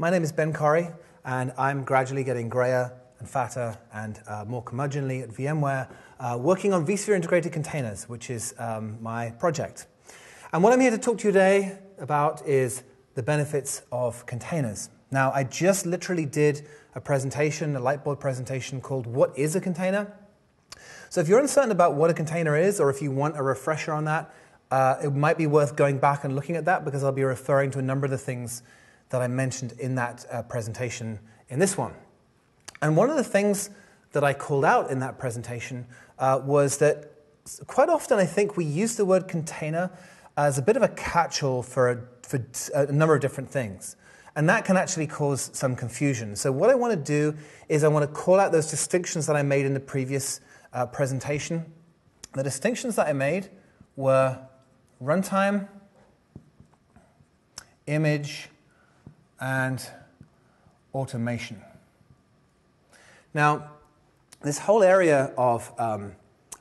My name is Ben Corrie, and I'm gradually getting grayer and fatter and uh, more curmudgeonly at VMware, uh, working on vSphere integrated containers, which is um, my project. And what I'm here to talk to you today about is the benefits of containers. Now, I just literally did a presentation, a Lightboard presentation called What is a Container? So if you're uncertain about what a container is, or if you want a refresher on that, uh, it might be worth going back and looking at that because I'll be referring to a number of the things that I mentioned in that uh, presentation in this one. And one of the things that I called out in that presentation uh, was that quite often I think we use the word container as a bit of a catch all for, for a number of different things. And that can actually cause some confusion. So, what I want to do is I want to call out those distinctions that I made in the previous uh, presentation. The distinctions that I made were runtime, image, and automation. Now, this whole area of um,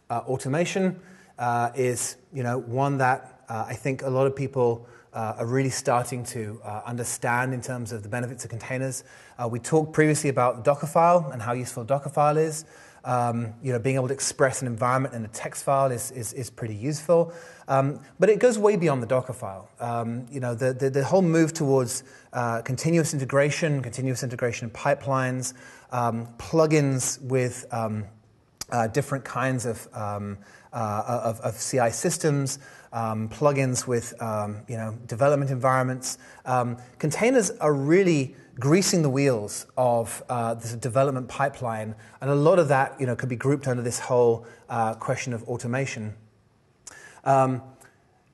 uh, automation uh, is, you know, one that uh, I think a lot of people uh, are really starting to uh, understand in terms of the benefits of containers. Uh, we talked previously about Dockerfile and how useful Dockerfile is. Um, you know, being able to express an environment in a text file is, is, is pretty useful. Um, but it goes way beyond the Docker file. Um, you know, the, the, the, whole move towards uh, continuous integration, continuous integration pipelines, um, plugins with um, uh, different kinds of, um, uh, of, of, CI systems, plugins with you know, development environments. containers are really greasing the wheels of uh, the development pipeline, and a lot of that you know, could be grouped under this whole uh, question of automation. Um,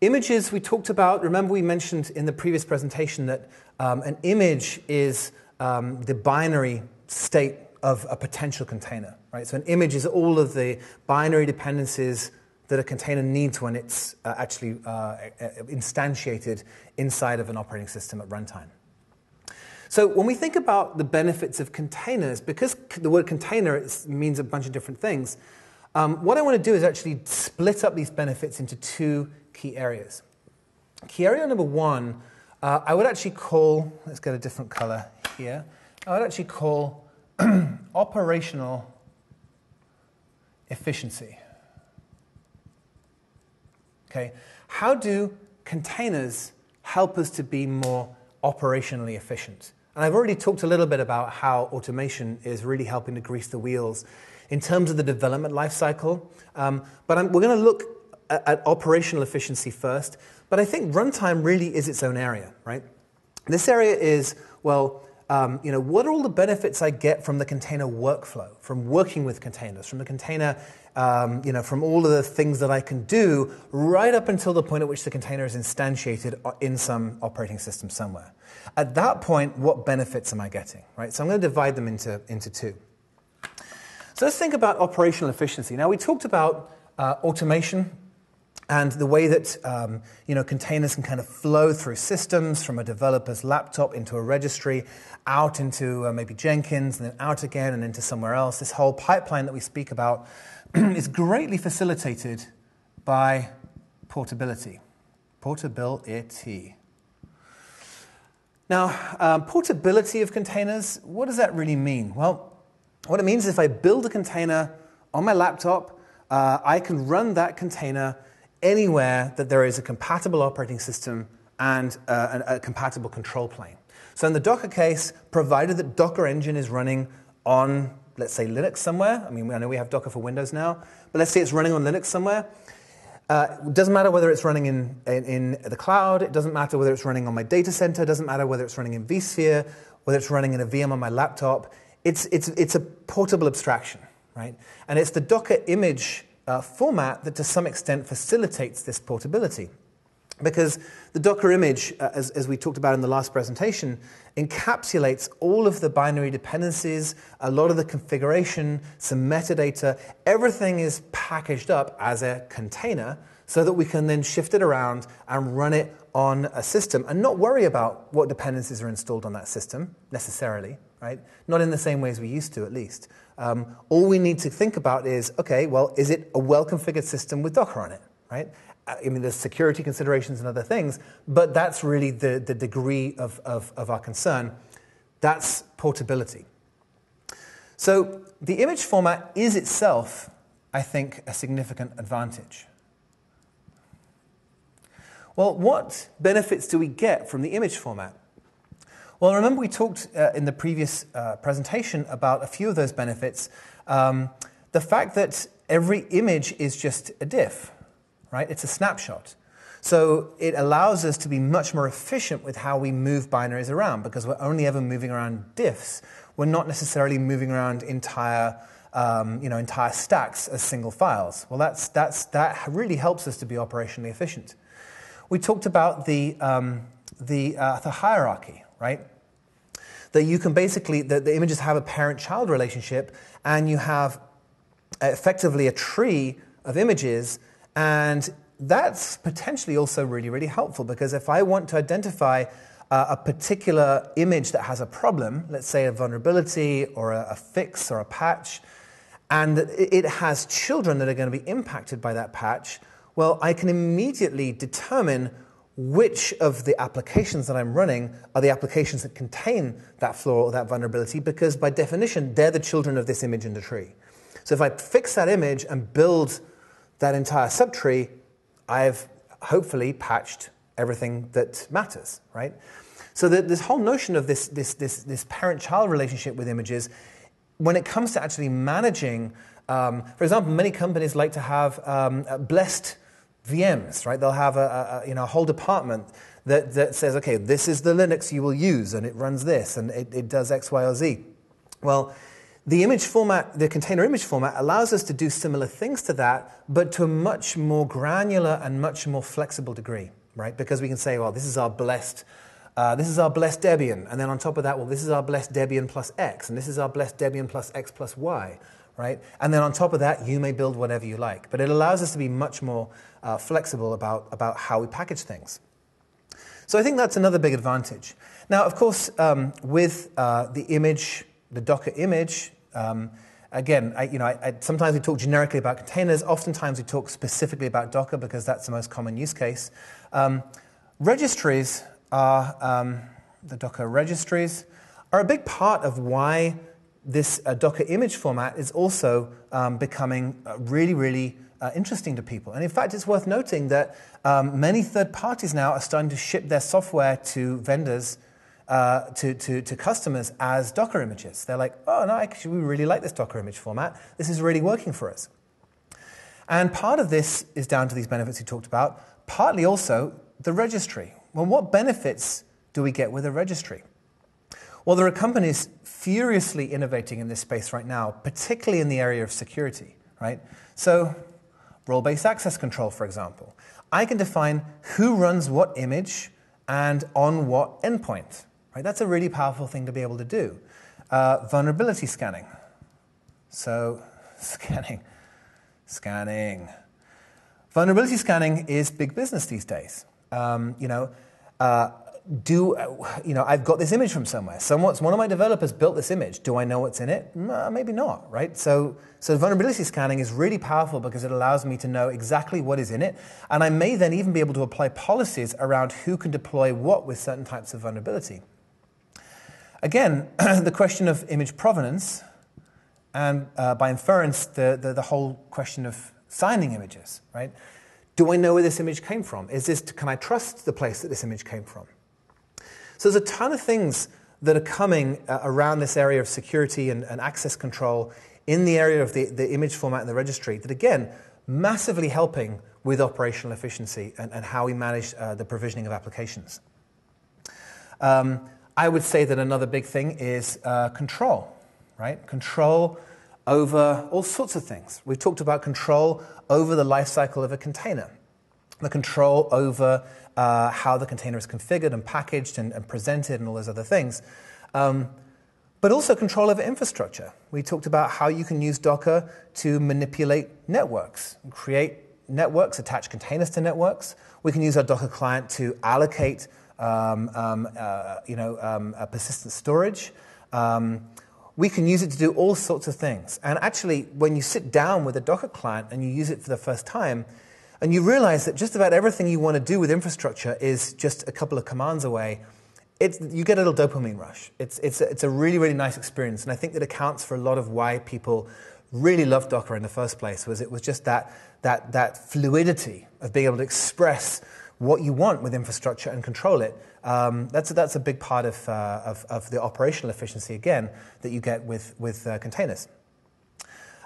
images we talked about, remember we mentioned in the previous presentation that um, an image is um, the binary state of a potential container, right? So an image is all of the binary dependencies that a container needs when it's uh, actually uh, instantiated inside of an operating system at runtime. So when we think about the benefits of containers, because the word container means a bunch of different things, um, what I want to do is actually split up these benefits into two key areas. Key area number one, uh, I would actually call, let's get a different color here, I would actually call operational efficiency. Okay, how do containers help us to be more operationally efficient? And I've already talked a little bit about how automation is really helping to grease the wheels in terms of the development lifecycle. Um, but I'm, we're going to look at, at, operational efficiency first. But I think runtime really is its own area, right? This area is, well, um, you know, what are all the benefits I get from the container workflow, from working with containers, from the container, um, you know, from all of the things that I can do right up until the point at which the container is instantiated in some operating system somewhere. At that point, what benefits am I getting, right? So I'm going to divide them into, into two. So let's think about operational efficiency. Now, we talked about uh, automation and the way that um, you know, containers can kind of flow through systems from a developer's laptop into a registry, out into uh, maybe Jenkins, and then out again and into somewhere else. This whole pipeline that we speak about is greatly facilitated by portability. Portability. Now, um, portability of containers, what does that really mean? Well, what it means is if I build a container on my laptop, uh, I can run that container anywhere that there is a compatible operating system and uh, a, a, compatible control plane. So in the Docker case, provided that Docker Engine is running on, let's say, Linux somewhere, I mean, I know we have Docker for Windows now, but let's say it's running on Linux somewhere, uh, it doesn't matter whether it's running in, in, in, the cloud, it doesn't matter whether it's running on my data center, it doesn't matter whether it's running in vSphere, whether it's running in a VM on my laptop. It's, it's, it's a portable abstraction, right? And it's the Docker image uh, format that to some extent facilitates this portability. Because the Docker image, uh, as, as, we talked about in the last presentation, encapsulates all of the binary dependencies, a lot of the configuration, some metadata. Everything is packaged up as a container so that we can then shift it around and run it on a system and not worry about what dependencies are installed on that system necessarily, right? Not in the same way as we used to, at least. Um, all we need to think about is okay, well, is it a well configured system with Docker on it, right? I mean, there's security considerations and other things, but that's really the, the degree of, of, of our concern. That's portability. So the image format is itself, I think, a significant advantage. Well, what benefits do we get from the image format? Well, remember we talked uh, in the previous uh, presentation about a few of those benefits. Um, the fact that every image is just a diff, right? It's a snapshot. So it allows us to be much more efficient with how we move binaries around because we're only ever moving around diffs. We're not necessarily moving around entire, um, you know, entire stacks as single files. Well, that's, that's, that really helps us to be operationally efficient. We talked about the, um, the, uh, the hierarchy, right? That you can basically, the, the images have a parent child relationship, and you have effectively a tree of images, and that's potentially also really, really helpful because if I want to identify uh, a particular image that has a problem, let's say a vulnerability or a, a fix or a patch, and it has children that are going to be impacted by that patch, well, I can immediately determine which of the applications that I'm running are the applications that contain that flaw or that vulnerability because by definition, they're the children of this image in the tree. So if I fix that image and build that entire subtree, I've hopefully patched everything that matters, right? So the, this whole notion of this, this, this, this parent-child relationship with images, when it comes to actually managing, um, for example, many companies like to have um, blessed VMs, right? They'll have a, a, you know, a whole department that, that says, okay, this is the Linux you will use, and it runs this, and it, it does X, Y, or Z. Well, the image format, the container image format, allows us to do similar things to that, but to a much more granular and much more flexible degree, right? Because we can say, well, this is our blessed, uh, this is our blessed Debian, and then on top of that, well, this is our blessed Debian plus X, and this is our blessed Debian plus X plus Y, right? And then on top of that, you may build whatever you like. But it allows us to be much more uh, flexible about, about how we package things. So I think that's another big advantage. Now, of course, um, with uh, the image, the Docker image, um, again, I, you know, I, I, sometimes we talk generically about containers. Oftentimes we talk specifically about Docker because that's the most common use case. Um, registries are, um, the Docker registries, are a big part of why this uh, Docker image format is also um, becoming uh, really, really uh, interesting to people. And in fact, it's worth noting that um, many third parties now are starting to ship their software to vendors, uh, to, to, to, customers as Docker images. They're like, oh, no, actually, we really like this Docker image format. This is really working for us. And part of this is down to these benefits we talked about, partly also the registry. Well, what benefits do we get with a registry? Well, there are companies furiously innovating in this space right now, particularly in the area of security, right? So, role based access control, for example. I can define who runs what image and on what endpoint, right? That's a really powerful thing to be able to do. Uh, vulnerability scanning. So, scanning, scanning. Vulnerability scanning is big business these days. Um, you know, uh, do you know i've got this image from somewhere. Someone's, one of my developers built this image. Do i know what's in it? No, maybe not right? So so vulnerability scanning is really powerful because it allows me to know exactly what is in it. And i may then even be able to apply policies around who can deploy what with certain types of vulnerability. Again the question of image provenance and uh, by inference the, the, the whole question of signing images right? Do i know where this image came from? Is this can i trust the place that this image came from so there's a ton of things that are coming uh, around this area of security and, and, access control in the area of the, the image format and the registry that, again, massively helping with operational efficiency and, and how we manage uh, the provisioning of applications. Um, I would say that another big thing is uh, control, right? Control over all sorts of things. We've talked about control over the lifecycle of a container, the control over uh, how the container is configured and packaged and, and presented and all those other things. Um, but also control over infrastructure. We talked about how you can use Docker to manipulate networks, create networks, attach containers to networks. We can use our Docker client to allocate um, um, uh, you know, um, persistent storage. Um, we can use it to do all sorts of things. And actually, when you sit down with a Docker client and you use it for the first time, and you realize that just about everything you want to do with infrastructure is just a couple of commands away. it's, you get a little dopamine rush. It's, it's, a, it's a really, really nice experience. And I think that accounts for a lot of why people really loved Docker in the first place was it was just that, that, that fluidity of being able to express what you want with infrastructure and control it. Um, that's, a, that's a big part of, uh, of, of, the operational efficiency, again, that you get with, with uh, containers.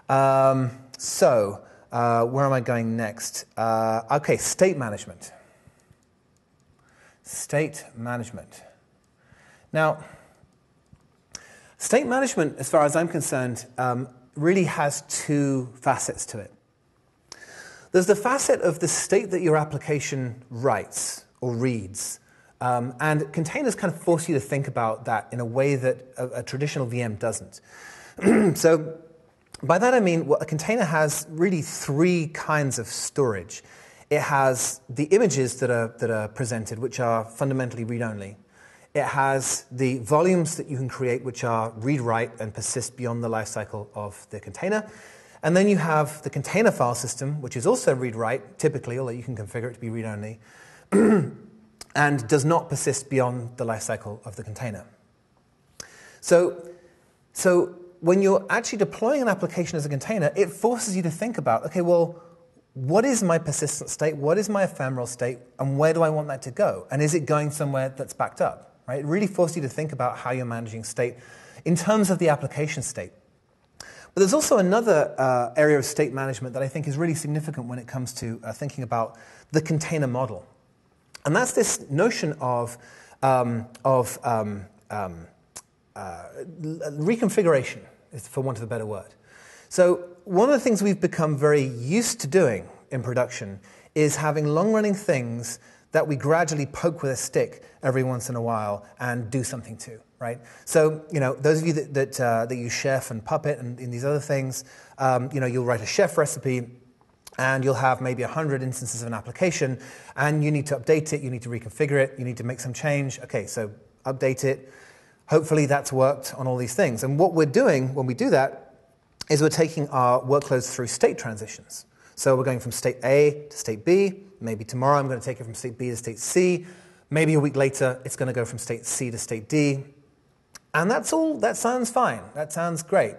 Um, so, uh, where am I going next? Uh, okay, state management. State management. Now, state management, as far as I'm concerned, um, really has two facets to it. There's the facet of the state that your application writes or reads. Um, and containers kind of force you to think about that in a way that a, a traditional VM doesn't. so, by that I mean, well, a container has really three kinds of storage. It has the images that are, that are presented, which are fundamentally read only. It has the volumes that you can create, which are read write and persist beyond the lifecycle of the container. And then you have the container file system, which is also read write, typically, although you can configure it to be read only, and does not persist beyond the lifecycle of the container. So, so when you're actually deploying an application as a container, it forces you to think about okay, well, what is my persistent state? What is my ephemeral state? And where do I want that to go? And is it going somewhere that's backed up? Right? It really forces you to think about how you're managing state in terms of the application state. But there's also another uh, area of state management that I think is really significant when it comes to uh, thinking about the container model. And that's this notion of, um, of um, um, uh, reconfiguration, is for want of a better word. So, one of the things we've become very used to doing in production is having long running things that we gradually poke with a stick every once in a while and do something to, right? So, you know, those of you that, that, uh, that use Chef and Puppet and, and these other things, um, you know, you'll write a Chef recipe and you'll have maybe 100 instances of an application and you need to update it, you need to reconfigure it, you need to make some change. Okay, so update it. Hopefully that's worked on all these things. And what we're doing when we do that is we're taking our workloads through state transitions. So we're going from state A to state B, Maybe tomorrow I'm going to take it from state B to state C. Maybe a week later it's going to go from state C to state D. And that's all, that sounds fine. That sounds great.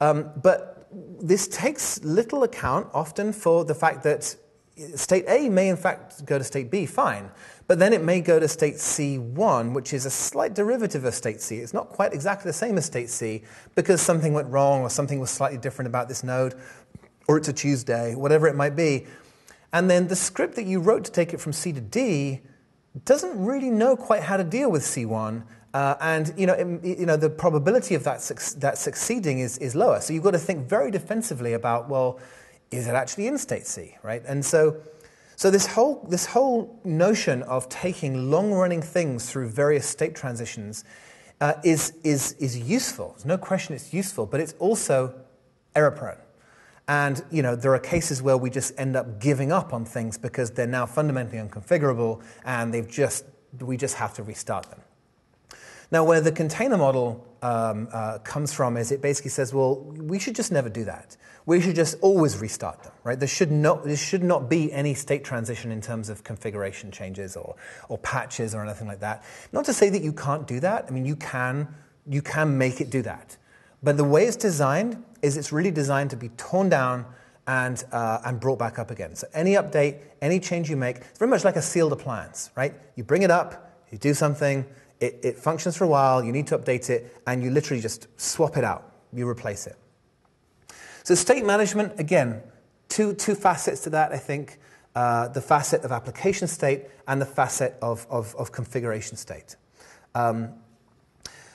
Um, but this takes little account often for the fact that state A may in fact go to state B, fine. But then it may go to state C1, which is a slight derivative of state C. It's not quite exactly the same as state C because something went wrong or something was slightly different about this node, or it's a Tuesday, whatever it might be. And then the script that you wrote to take it from C to D doesn't really know quite how to deal with C1. Uh, and you know, it, you know, the probability of that, su- that succeeding is, is lower. So you've got to think very defensively about, well, is it actually in state C, right? And so, so this, whole, this whole notion of taking long-running things through various state transitions uh, is, is, is useful. There's no question it's useful, but it's also error-prone. And you know, there are cases where we just end up giving up on things because they're now fundamentally unconfigurable and they've just, we just have to restart them. Now, where the container model um, uh, comes from is it basically says, well, we should just never do that. We should just always restart them, right? There should not, there should not be any state transition in terms of configuration changes or, or patches or anything like that. Not to say that you can't do that. I mean, you can, you can make it do that. But the way it's designed is it's really designed to be torn down and, uh, and brought back up again. So any update, any change you make, it's very much like a sealed appliance, right? You bring it up, you do something, it, it functions for a while, you need to update it, and you literally just swap it out, you replace it. So state management, again, two, two facets to that, I think. Uh, the facet of application state and the facet of, of, of configuration state. Um,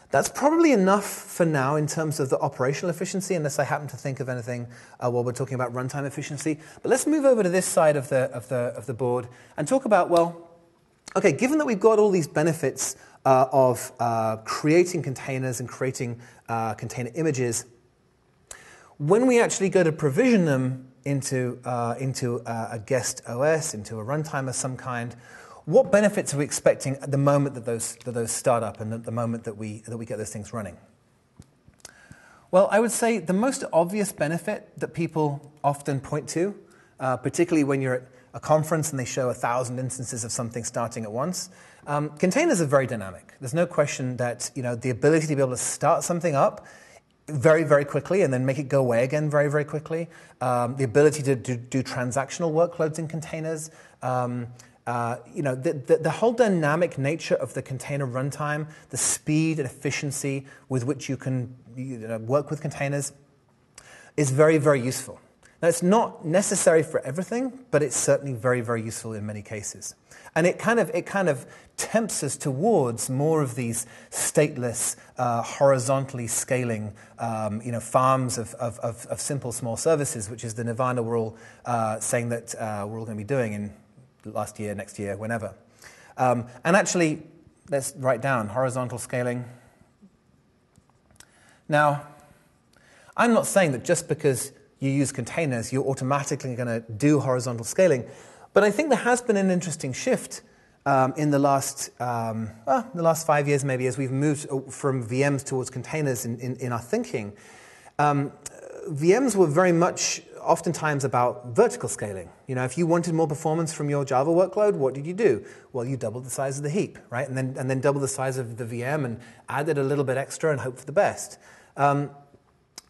that's probably enough for now in terms of the operational efficiency, unless I happen to think of anything uh, while we're talking about runtime efficiency. But let's move over to this side of the, of, the, of the board and talk about, well, okay, given that we've got all these benefits uh, of uh, creating containers and creating uh, container images, when we actually go to provision them into, uh, into a guest OS, into a runtime of some kind, what benefits are we expecting at the moment that those, that those start up and at the moment that we, that we get those things running? Well, I would say the most obvious benefit that people often point to, uh, particularly when you're at a conference and they show a thousand instances of something starting at once. Um, containers are very dynamic. There's no question that you know, the ability to be able to start something up very, very quickly and then make it go away again very, very quickly. Um, the ability to do, do, transactional workloads in containers. Um, uh, you know, the, the, the, whole dynamic nature of the container runtime, the speed and efficiency with which you can you know, work with containers is very, very useful. Now, it's not necessary for everything, but it's certainly very, very useful in many cases. And it kind of, it kind of tempts us towards more of these stateless, uh, horizontally scaling um, you know, farms of, of, of, of, simple small services, which is the nirvana we're all uh, saying that uh, we're all going to be doing in last year, next year, whenever. Um, and actually, let's write down horizontal scaling. Now, I'm not saying that just because you use containers, you're automatically going to do horizontal scaling. But I think there has been an interesting shift um, in the last, um, well, the last five years, maybe, as we've moved from VMs towards containers in, in, in our thinking. Um, VMs were very much oftentimes about vertical scaling. You know, if you wanted more performance from your Java workload, what did you do? Well, you doubled the size of the heap, right? And then, and then double the size of the VM and added a little bit extra and hope for the best. Um,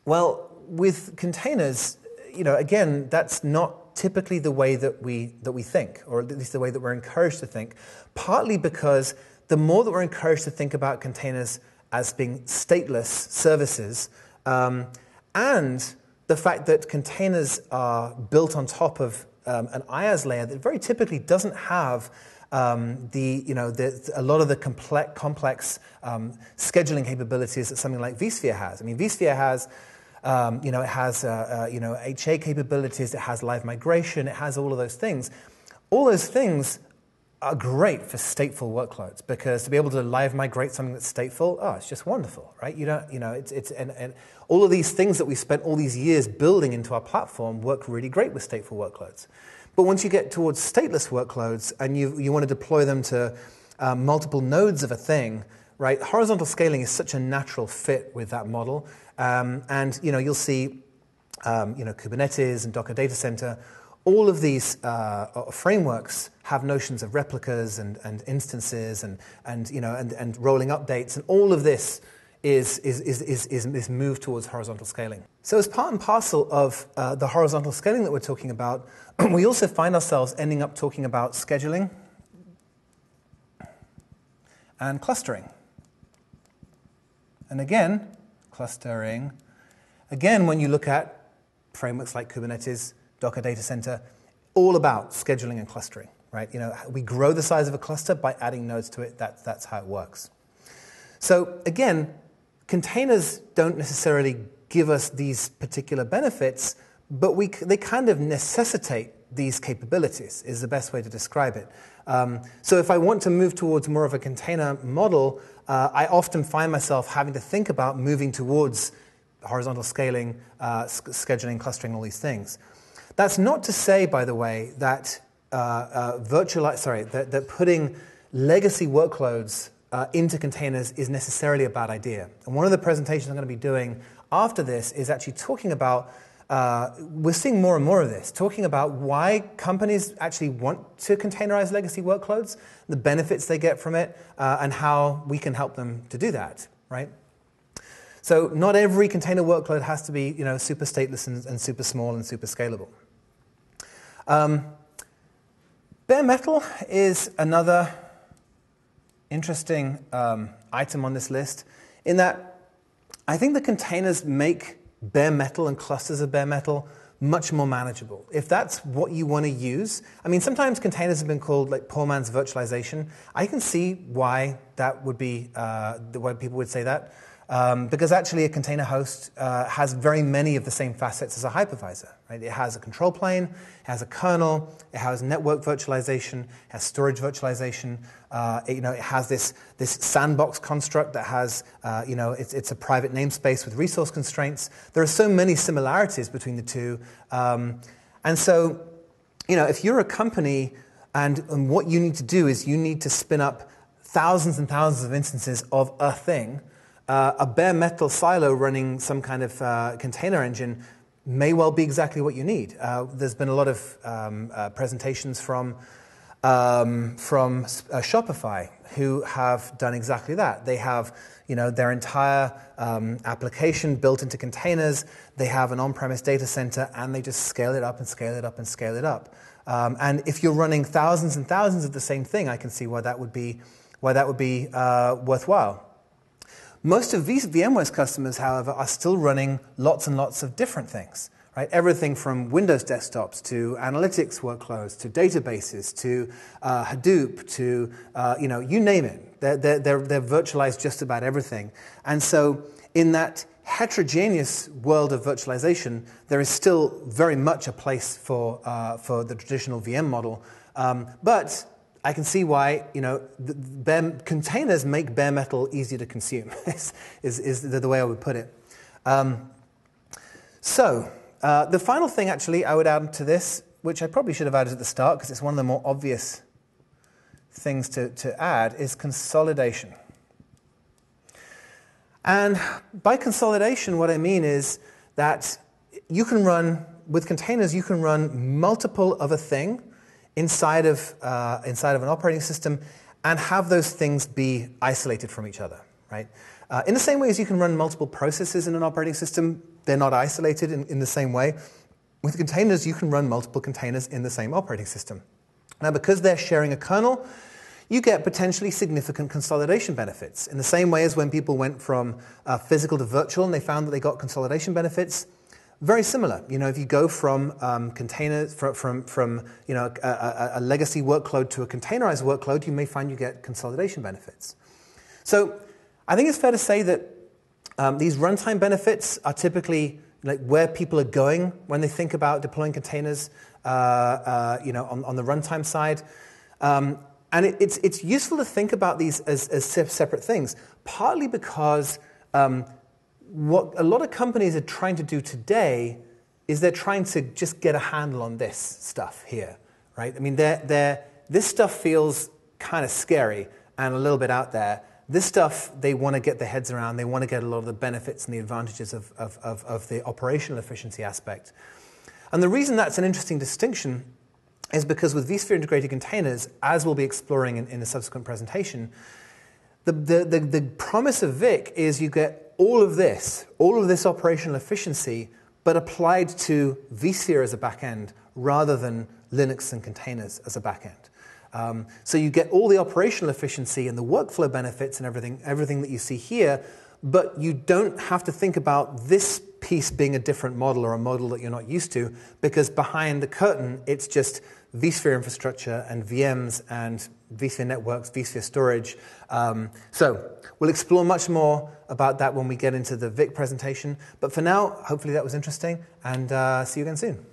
well, with containers, you know, again, that's not typically the way that we, that we think, or at least the way that we're encouraged to think, partly because the more that we're encouraged to think about containers as being stateless services, um, and the fact that containers are built on top of um, an IaaS layer that very typically doesn't have um, the, you know, the, a lot of the complex, complex um, scheduling capabilities that something like vSphere has. I mean, vSphere has um, you know, it has uh, uh, you know, HA capabilities, it has live migration, it has all of those things. All those things are great for stateful workloads because to be able to live migrate something that's stateful, oh, it's just wonderful, right? You don't, you know, it's, it's and, and all of these things that we spent all these years building into our platform work really great with stateful workloads. But once you get towards stateless workloads and you, you want to deploy them to uh, multiple nodes of a thing, right? Horizontal scaling is such a natural fit with that model. Um, and you know, you'll see um, you know, Kubernetes and Docker Data Center. All of these uh, uh, frameworks have notions of replicas and, and instances and, and, you know, and, and rolling updates, and all of this is, is, is, is, is, is moved towards horizontal scaling. So, as part and parcel of uh, the horizontal scaling that we're talking about, we also find ourselves ending up talking about scheduling and clustering. And again, clustering. Again, when you look at frameworks like Kubernetes, Docker Data Center, all about scheduling and clustering, right? You know, we grow the size of a cluster by adding nodes to it. That, that's how it works. So again, containers don't necessarily give us these particular benefits, but we, they kind of necessitate these capabilities, is the best way to describe it. Um, so if I want to move towards more of a container model, uh, I often find myself having to think about moving towards horizontal scaling, uh, scheduling, clustering, all these things. That's not to say, by the way, that uh, uh virtualize, sorry, that, that, putting legacy workloads uh, into containers is necessarily a bad idea. And one of the presentations I'm going to be doing after this is actually talking about uh, we're seeing more and more of this, talking about why companies actually want to containerize legacy workloads, the benefits they get from it, uh, and how we can help them to do that, right? So not every container workload has to be you know, super stateless and, and super small and super scalable. Um, bare metal is another interesting um, item on this list in that I think the containers make bare metal and clusters of bare metal much more manageable. If that's what you want to use, I mean, sometimes containers have been called like poor man's virtualization. I can see why that would be, uh, why people would say that. Um, because actually, a container host uh, has very many of the same facets as a hypervisor. Right? It has a control plane, it has a kernel, it has network virtualization, it has storage virtualization. Uh, it, you know, it has this, this sandbox construct that has, uh, you know, it's, it's a private namespace with resource constraints. There are so many similarities between the two. Um, and so, you know, if you're a company and, and what you need to do is you need to spin up thousands and thousands of instances of a thing, uh, a bare metal silo running some kind of uh, container engine may well be exactly what you need. Uh, there's been a lot of um, uh, presentations from, um, from uh, Shopify who have done exactly that. They have you know, their entire um, application built into containers. They have an on-premise data center, and they just scale it up and scale it up and scale it up. Um, and if you're running thousands and thousands of the same thing, I can see why that would be, why that would be uh, worthwhile. Most of these VMware's customers, however, are still running lots and lots of different things. Right? Everything from Windows desktops to analytics workloads to databases to uh, Hadoop to uh, you know you name it. They're, they're, they're, virtualized just about everything. And so in that heterogeneous world of virtualization, there is still very much a place for, uh, for the traditional VM model. Um, but I can see why you know bare, containers make bare metal easier to consume. is, is, is the, the, way I would put it. Um, so uh, the final thing, actually, I would add to this, which I probably should have added at the start because it's one of the more obvious things to, to add, is consolidation. And by consolidation, what I mean is that you can run with containers. You can run multiple of a thing inside of, uh, inside of an operating system and have those things be isolated from each other, right? Uh, in the same way as you can run multiple processes in an operating system, they're not isolated in, in the same way. With containers, you can run multiple containers in the same operating system. Now, because they're sharing a kernel, you get potentially significant consolidation benefits. In the same way as when people went from uh, physical to virtual and they found that they got consolidation benefits, very similar. You know, if you go from um, containers from, from, from you know a, a, a, legacy workload to a containerized workload, you may find you get consolidation benefits. So I think it's fair to say that um, these runtime benefits are typically like where people are going when they think about deploying containers. Uh, uh, you know, on, on the runtime side. Um, and it, it's, it's useful to think about these as, as separate things, partly because um, what a lot of companies are trying to do today is they're trying to just get a handle on this stuff here, right? I mean, they're, they're, this stuff feels kind of scary and a little bit out there. This stuff they want to get their heads around. They want to get a lot of the benefits and the advantages of, of, of, of the operational efficiency aspect. And the reason that's an interesting distinction is because with vSphere integrated containers, as we'll be exploring in, in a subsequent presentation, the, the, the, the promise of VIC is you get all of this, all of this operational efficiency, but applied to vSphere as a backend rather than Linux and containers as a backend. Um, so you get all the operational efficiency and the workflow benefits and everything, everything that you see here, but you don't have to think about this piece being a different model or a model that you're not used to, because behind the curtain, it's just vSphere infrastructure and VMs and vSphere networks, vSphere storage. Um, so we'll explore much more about that when we get into the VIC presentation. But for now, hopefully that was interesting, and uh, see you again soon.